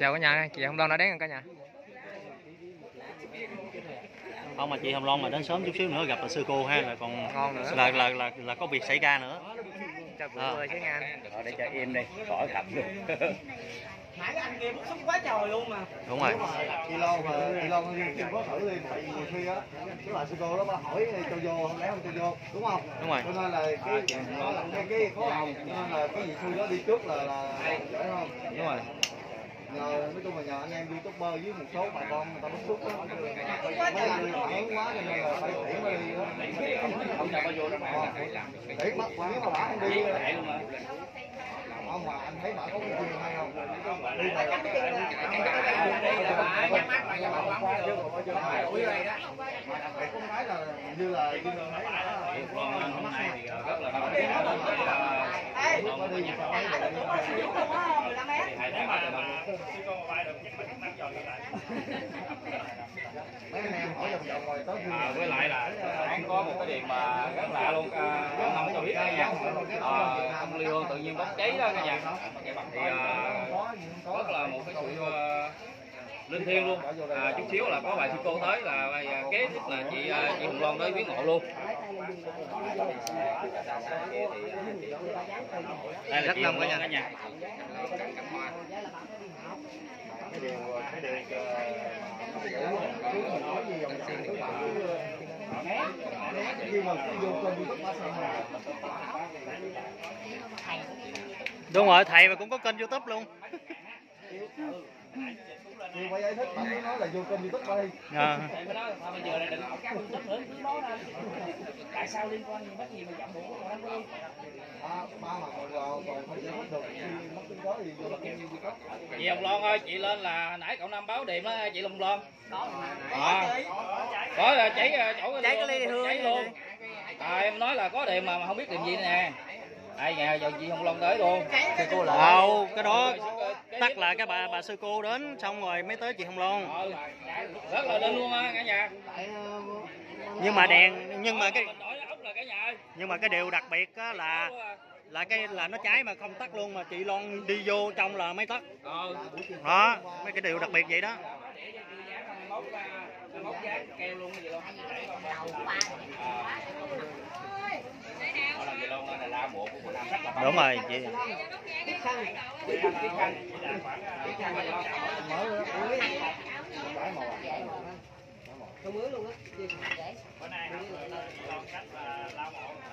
chào cả nhà chị Hồng Loan đã đến rồi cả nhà. Không mà chị Hồng Loan mà đến sớm chút xíu nữa gặp là sư cô ha là còn ngon nữa. là là là là có việc xảy ra nữa. Chào cụ À. ơi chứ nha. Ở để cho im đi, khỏi khập luôn. nãy anh kia bức xúc quá trời luôn mà đúng rồi. Chị Loan mà chị đi tìm có thử đi tại vì nhiều khi á cái bà sư cô đó bà hỏi cho vô không? Lẽ không cho vô. Đúng không? Đúng rồi. Cho nên là cái cái cái khó lòng cho nên là cái gì xui đó đi trước là là dễ không đúng rồi nhờ nói chung là nhờ anh em youtuber với một số bà con người ta bức xúc đó mấy ứng quá cho nên là phải tiễn nó đi đó Không cho có vô đó mà. tiễn mất quá mà bà không đi không mà. Anh thấy bà có cái quyền hay không? Đi mà không phải là như là như là thấy rất là mấy anh em hỏi vòng vòng rồi tới À, với lại là anh có một cái điểm mà rất lạ luôn à, anh không cho biết cả nhà à, ông Ly Hương tự nhiên bốc cháy đó cả nhà. Thì à, rất là một cái sự à, linh thiêng luôn. À, chút xíu là có bài sư cô tới là à, kế tiếp là chị à, chị Hồng Loan tới viếng mộ luôn. Đây là Rất đông cả nhà. cái điều cái điều đúng rồi thầy mà cũng có kênh youtube luôn thì phải giải thích. Bạn cứ nói là vô kênh youtube đi à. bây giờ là định ổng cắt chút nữa cứ nói ra tại sao liên quan gì mất gì mà chậm của anh đi? À, ba mà còn vào còn không giải thích được. Khi mất tiếng có thì vô kênh youtube chị Hồng Loan ơi chị lên là nãy cậu năm báo điềm đó chị Hồng Loan. À, có là cháy à, chỗ cái ly hương cháy luôn. À, em nói là có điềm mà mà không biết điềm gì nè đây nhà giờ chị Hồng Loan tới luôn. Sư cô lại đâu cái đó tắt là cái bà bà sư cô đến xong rồi mới tới chị Hồng Loan Ừ, rất là lên luôn á cả nhà. Nhưng mà đèn nhưng mà cái là nhà ơi. nhưng mà cái điều đặc biệt á là là cái là nó cháy mà không tắt luôn mà chị Loan đi vô trong là mới tắt. Ờ. Đó mấy cái điều đặc biệt vậy đó. Móc ra móc dán keo luôn cái gì luôn Đó là gì luôn đó là la mộ của Quỳnh Nam rất là đúng rồi chị.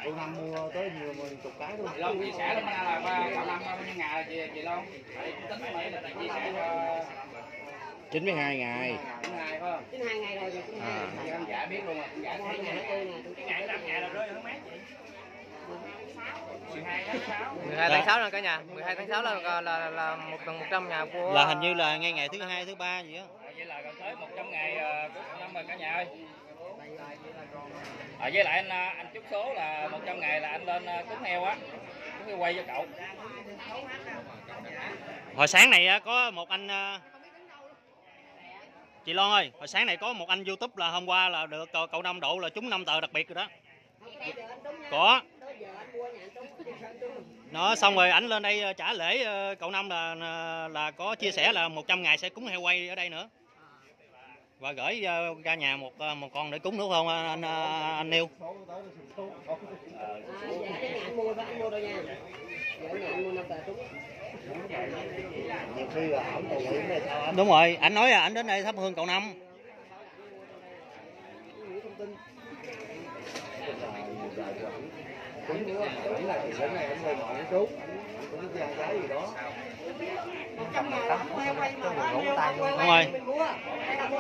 Cô năm mua tới nhiều mười chục cái luôn. Chị Long chia sẻ là là ba năm bao nhiêu ngày rồi chị chị Long Để tính mấy là chia sẻ cho 92 ngày thứ hai phải không Chín hai ngày rồi, chín hai À. chị giả biết luôn rồi ngày thấy ngày tôi ngày năm ngày là rơi hơn mấy? chị 12 tháng 6 12 tháng 6 rồi cả nhà. 12 tháng 6 là là, là, là một tuần 100 nhà của là hình như là ngay ngày thứ hai thứ ba gì á. Vậy là gần tới 100 ngày ờ, của năm rồi cả nhà ơi. À, với lại anh ờ, anh chúc số là 100 ngày là anh lên cúng heo á. Cúng heo quay cho cậu. Hồi sáng này á, có một anh chị Loan ơi hồi sáng này có một anh youtube là hôm qua là được cậu, cậu năm độ là trúng năm tờ đặc biệt rồi đó. Có nó xong rồi ảnh lên đây ờ, trả lễ ờ, cậu năm là ờ, là- có chia sẻ là 100 ngày sẽ cúng heo quay ở đây nữa. Và gửi ra nhà một một con để cúng nữa không anh anh, anh Niêu đúng rồi ảnh nói là ảnh đến đây thắp hương cậu năm. Đúng nữa ảnh là cái này ảnh hơi ngọn trốn cũng có gian gái gì đó Một trăm ngày là quay quay mà bao nhiêu quay Đúng rồi. mình mua. Đây là mua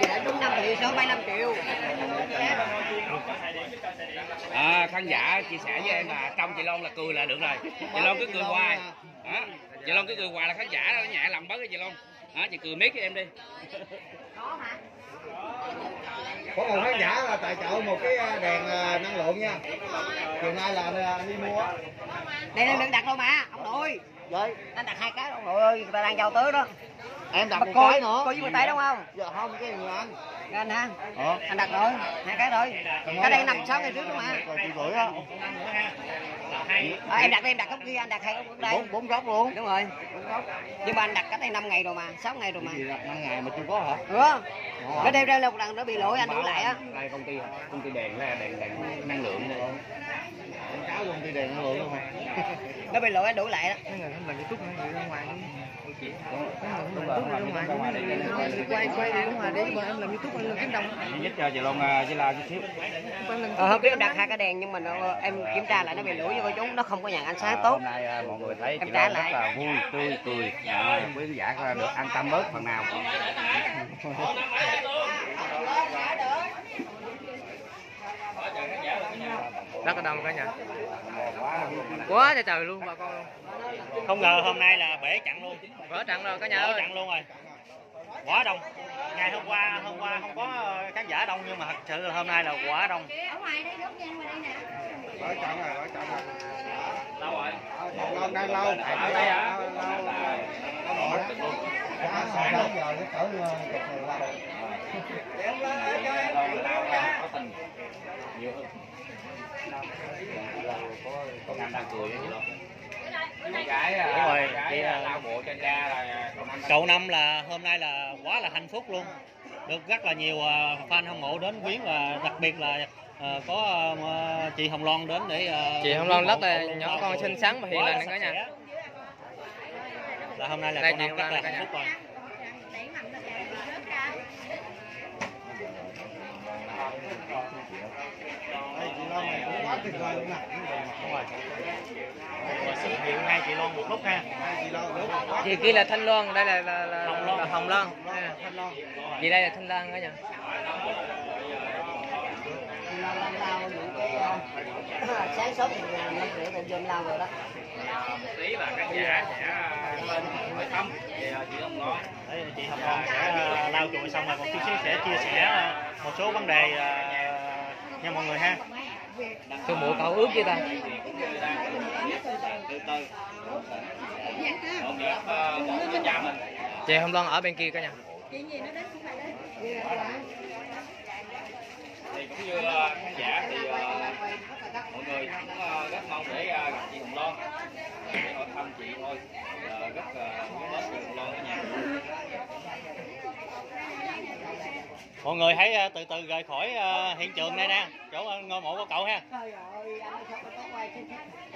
đâu. Đúng nha, là cắt lại rồi, cắt lại. cần báo về hai chứ đừng nói Cái điều đó là đi mình có mình bỏ tiền ra mua. Ba tiền ra mua. Anh anh nó mua con quay rồi. Anh nó trúng à, giờ trúng 5 triệu, 6 25 triệu. à, khán giả chia sẻ với em là trong chị Long là cười là được rồi chị Long cứ cười hoài đó chị Long cứ cười hoài là khán giả nó nhẹ lòng bớt cái chị Long đó chị cười miết với em đi có một khán giả là tài trợ một cái à, đèn à, năng lượng nha chiều nay là đi mua Đây đừng đặt đâu mà, ông nội. rồi Anh đặt hai cái ông nội ơi, người ta đang giao tới đó. Em đặt một coi cái nữa. coi với tay đúng không? Dạ không cái người anh. Cái anh ha. Ờ. Anh đặt rồi hai cái rồi. Cái đây nằm sáu ngày trước đúng rồi chị gửi á. Ờ, em đặt đây em đặt góc kia anh đặt hai góc đây. Bốn bốn góc luôn. Đúng rồi. Nhưng mà anh đặt cách đây 5 ngày rồi mà 6 ngày rồi mà. Năm ngày mà chưa có hả? Ừ cái đêm đây là một lần nó bị lỗi anh đuổi lại á. Đây công ty công ty đèn là đèn đèn năng lượng đây quảng cáo luôn đi đèn năng lượng luôn mà nó bị lỗi anh đuổi lại đó quay quay đi để bọn em làm youtube anh làm kiếm đồng giúp cho chị Long à, chỉ là chút xíu ờ, biết em đặt hai cái đèn nhưng mà nó, em kiểm tra lại nó bị lỗi với chúng nó không có nhận ánh sáng tốt. hôm nay à, mọi người thấy Em trả rất lại. là vui tươi cười. À, quý khán giả được an tâm bớt phần nào rất là đông cả nhà. Quá trời trời luôn bà con luôn. Không ngờ hôm nay là bể chặn luôn. Vỡ trận rồi cả nhà bể ơi. chặn luôn rồi. Quá đông. Ngày hôm qua hôm qua không có ờ, khán giả đông nhưng mà thật sự là hôm nay là quá đông. Ở ngoài đây góc gian ngoài đây nè. Nói chọn rồi nói chọn rồi. Lâu rồi. Lâu đang lâu. Ở đây hả sáu giờ nó cỡ chục ngày có tình nhiều hơn có năm đang cười với chị Long cái Đúng rồi, cái chị, à, lao bộ cho cha là cậu năm là hôm nay là quá là hạnh phúc luôn được rất là nhiều ờ, fan hâm mộ đến viếng và đặc biệt là có chị Hồng Loan đến để Chị Hồng Loan rất là luôn. nhỏ con xinh xắn và hiền lành là cả nhà. là hôm nay là Đây Hồng rất là hạnh nhà. phúc rồi sự hiện hai chị Loan một lúc ha. Hai chị kia là thanh loan đây là là, là, Hồng Loan. là hồng loan. Loan, Thanh Loan. chị đây là thanh loan lao lao lao cái ờ, sáng sớm năm rưỡi thì vô lao rồi đó. Tí là khán giả sẽ lên hỏi thăm về chị Long Loan Đấy, chị Hồng Loan sẽ ờ, lau chùi xong rồi một chút xíu sẽ chia sẻ ờ, một số vấn đề ờ, nha mọi người ha sao mụ cậu ướt với ta? Chị không loan ở bên kia cả nhà thì cũng như khán giả thì ờ, mọi người cũng ờ, rất mong để ờ, gặp chị Hồng Loan để hỏi thăm chị thôi Ờ, rất ờ, muốn đến chị Hồng Loan ở nhà mọi người hãy ờ, từ từ rời khỏi ờ, hiện trường đây nè. Chỗ ờ, ngôi mộ của cậu ha.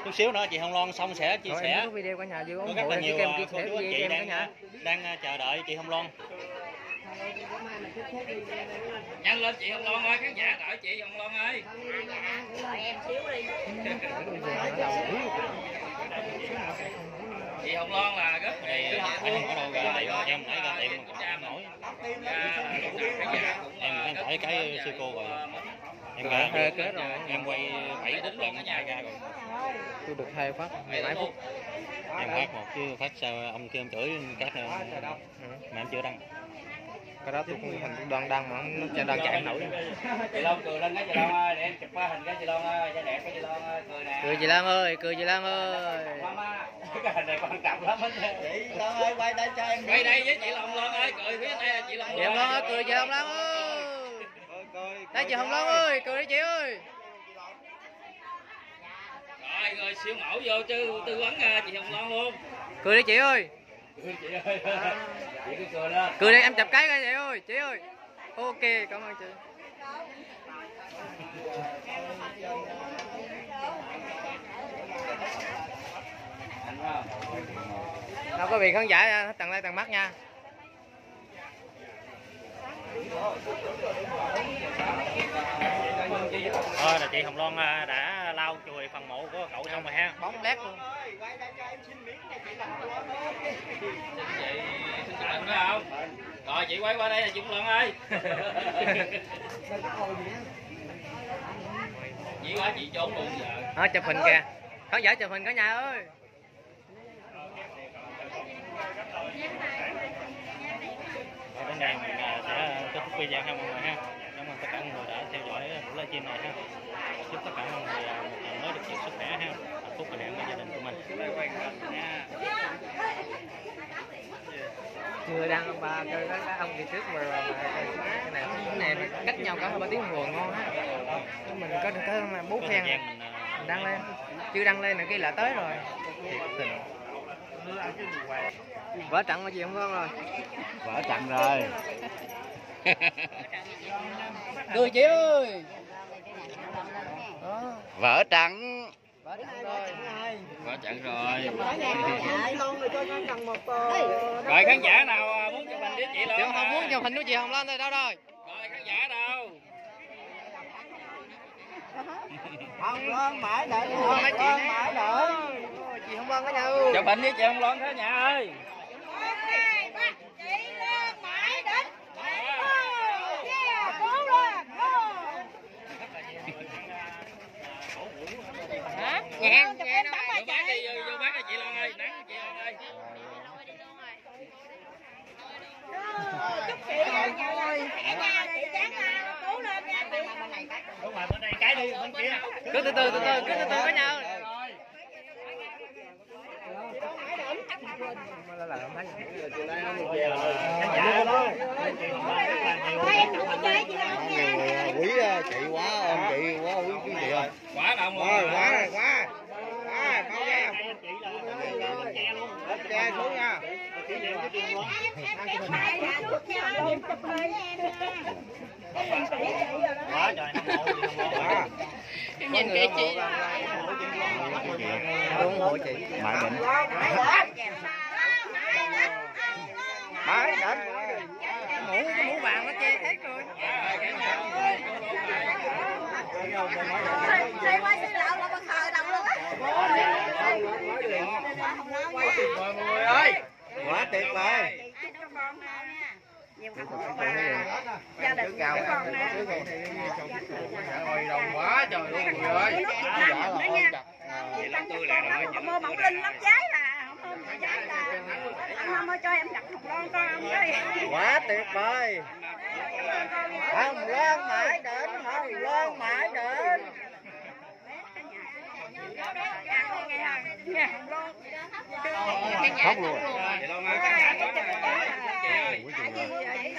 Chút xíu nữa chị Hồng Loan xong sẽ chia Rồi, sẻ. em có video cả nhà vô rất là em nhiều cô chú anh chị em đang đang chờ đợi chị Hồng Loan. Nhanh lên chị Hồng Loan ơi khán giả đợi chị Hồng Loan ơi. Em xíu đi. Chị Hồng Loan là rất là phải không có đâu ra em nãy ra tiệm mà cha không nổi khán giả cũng em em tải cái sư cô rồi. Em ra hơi kết rồi. em quay bảy đích lần chạy ra rồi. Tôi được hai phát mấy phút. em phát một chứ phát sao ông kia em chửi các nữa mà em chưa đăng cái đó tôi cũng thành đoàn đăng mà không cho đoàn chạy không nổi. Chị Loan cười lên cái chị Loan ơi để em chụp hình cái chị Loan ơi cho đẹp cái chị Loan ơi cười nè. Cười chị Lan ơi cười chị Lan ơi. Cái hình này quan trọng lắm chị Long ơi quay đây cho em quay đây với chị Long Loan ơi cười phía đây là chị Long chị Hồng Loan ơi cười chị Hồng Loan ơi. Đây chị Hồng Loan ơi. cười đi chị ơi. Rồi rồi siêu mẫu vô chứ tư vấn à, chị Hồng Loan luôn. Cười đi chị ơi chị ơi chị cứ cười đi em chụp cái coi chị ơi chị ơi. Ok cảm ơn chị. Đâu có bị khán giả tầng tay tầng mắt nha. Thôi là chị Hồng Loan à, đã lau chùi phần mộ của cậu xong rồi ha. Bóng lét luôn chị xin chào phải không rồi chị quay qua đây là Hồng Loan ơi chị quá chị trốn luôn giờ. Đó chụp hình kìa. Khán giả chụp hình cả nhà ơi. Đến đây mình à, sẽ kết thúc video ha mọi người ha. Cảm ơn tất cả mọi người đã theo dõi buổi livestream này ha. Chúc tất cả mọi người à, một ngày mới được nhiều sức khỏe ha phúc bình an với gia đình của mình. Chưa đang cái, cái ông kia trước mà, mà cái này cái này cách nhau có hai ba tiếng hồ ngon á. Mình có có khen thời gian mình mình đăng lên. Chưa đăng lên là kia là tới rồi. tình. Vỡ trận mà gì không con rồi. Vỡ trận rồi. Cười chị ơi. Vỡ trận trận rồi. Nhân cần một rồi khán giả nào à, muốn chụp hình với chị chị luôn không muốn chụp hình của chị không lên thôi đâu rồi? Rồi khán giả đâu không lên mãi đợi. Không, chị lên mãi đợi. Chị không lên với nhau. Chụp hình với chị không lon khán giả ơi Nhẹ, nhẹ đâu. vô bán đi vô, vô bán cho chị Loan ơi nắng chị Loan ơi đúng rồi bên đây cái đi bên kia cứ từ từ từ từ cứ từ từ với nhau khán quý chị quá ơn chị quá quý quý chị ơi quá đồng quá rồi quá rồi quá quá bao nha chị là bánh tre luôn che xuống nha em niệm cái nhìn kỹ chị đúng hộ chị mãi định mãi định mũ cái mũ vàng nó che hết rồi Xây quay xây lạo là bằng thời đồng luôn á. mọi người ơi quá tuyệt vời Nhiều khách của bà gia đình của con nè. ôi đông quá trời luôn người ơi con mơ mỏng linh lắm giấy là không anh ơi cho em đặt hồng loan con ông ơi. quá tuyệt vời hồng loan mãi đến hồng loan mãi đến khóc luôn chị Loan ơi chị ơi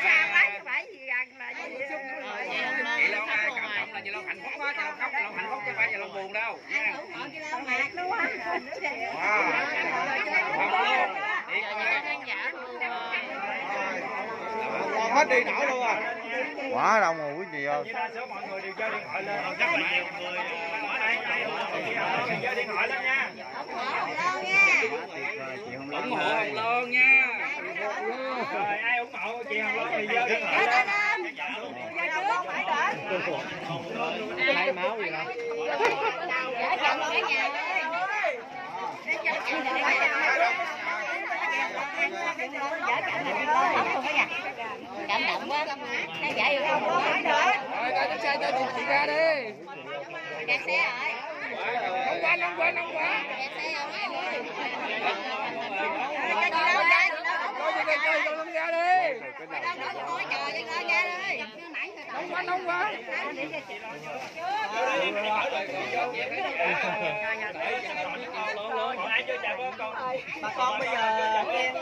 Xa chị hạnh phúc quá chị Loan khóc chị hạnh phúc chứ phải chị Loan buồn đâu hết đi nổi luôn à. Quá đông rồi quý vị ơi. Ủng hộ Hồng Loan nha rồi ai ủng hộ chị hồng loan thì giơ điện thoại lên hai máu gì đâu cảm động quá khán giả yêu không rồi coi chiếc xe cho chị, ra đi kẹt xe rồi không qua không qua không qua kẹt xe rồi hai người coi chị coi coi con không ra đi chơi chào con con bà con bây giờ khen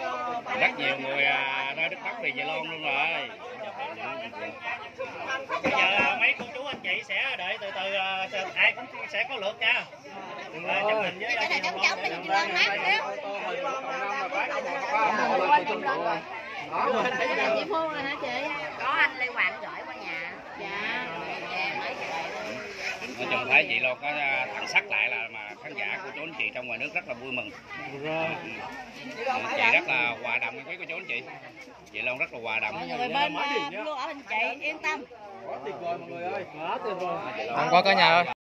rất nhiều người à, ra Đức Bắc vì chị Loan luôn rồi. Bây giờ mấy cô chú anh chị sẽ đợi từ từ sẽ- ai cũng sẽ có lượt nha. Chụp hình với cái này có anh Lê Hoàng dạ mấy nói chung thấy chị Loan có à, thẳng sắc lại là mà khán giả của chú anh chị trong ngoài nước rất là vui mừng. Rồi. Chị rất là hòa đồng với cô chú anh chị. Chị Loan rất là hòa đồng. Mọi người bên luôn ở bên chị yên tâm. Không có cả nhà ơi